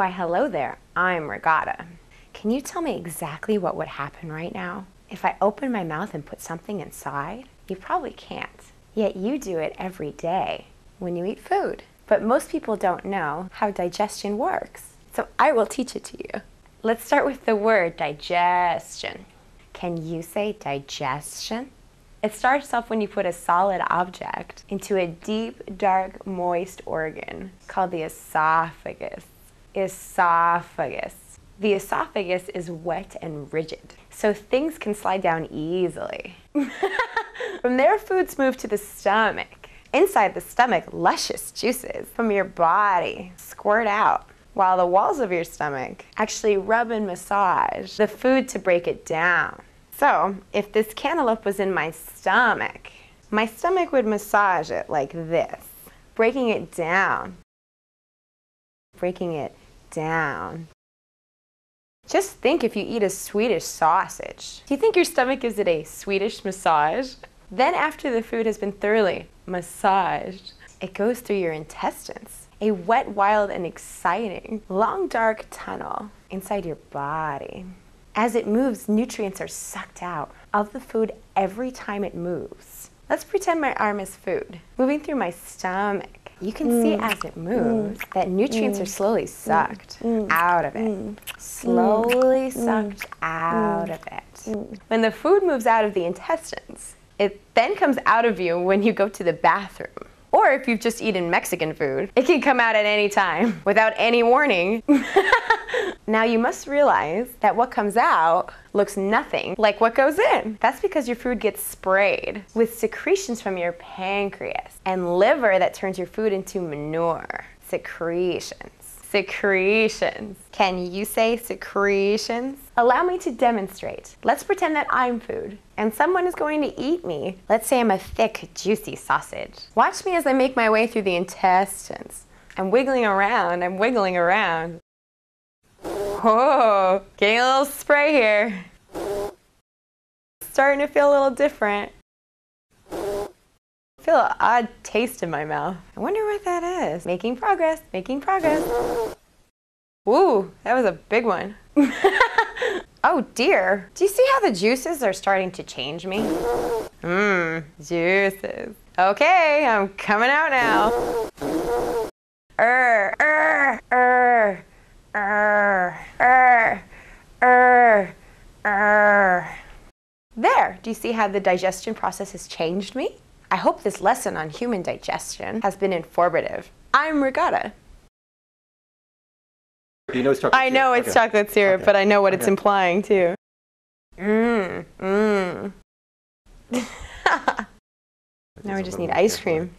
Why, hello there. I'm Regatta. Can you tell me exactly what would happen right now if I open my mouth and put something inside? You probably can't. Yet you do it every day when you eat food. But most people don't know how digestion works. So I will teach it to you. Let's start with the word digestion. Can you say digestion? It starts off when you put a solid object into a deep, dark, moist organ called the esophagus. Esophagus. The esophagus is wet and rigid, so things can slide down easily. from there, foods move to the stomach. Inside the stomach, luscious juices from your body squirt out, while the walls of your stomach actually rub and massage the food to break it down. So, if this cantaloupe was in my stomach, my stomach would massage it like this, breaking it down, breaking it down. Just think if you eat a Swedish sausage. Do you think your stomach gives it a Swedish massage? Then after the food has been thoroughly massaged, it goes through your intestines. A wet, wild, and exciting, long, dark tunnel inside your body. As it moves, nutrients are sucked out of the food every time it moves. Let's pretend my arm is food, moving through my stomach. You can mm. see as it moves mm. that nutrients mm. are slowly sucked mm. out of it. Mm. Slowly mm. sucked out of it. When the food moves out of the intestines, it then comes out of you when you go to the bathroom. Or if you've just eaten Mexican food, it can come out at any time without any warning. now you must realize that what comes out looks nothing like what goes in. That's because your food gets sprayed with secretions from your pancreas and liver that turns your food into manure. Secretions secretions. Can you say secretions? Allow me to demonstrate. Let's pretend that I'm food and someone is going to eat me. Let's say I'm a thick, juicy sausage. Watch me as I make my way through the intestines. I'm wiggling around, I'm wiggling around. Whoa, getting a little spray here. Starting to feel a little different. Feel an odd taste in my mouth. I wonder what that is. Making progress, making progress. Ooh, that was a big one. oh dear. Do you see how the juices are starting to change me? Mmm, juices. Okay, I'm coming out now. Er, er, er, er, er, er, er. There, do you see how the digestion process has changed me? I hope this lesson on human digestion has been informative. I'm Regatta. You know it's chocolate I know it's okay. chocolate syrup, Okay. but I know what it's implying too. Mmm, mmm. now we just need ice cream.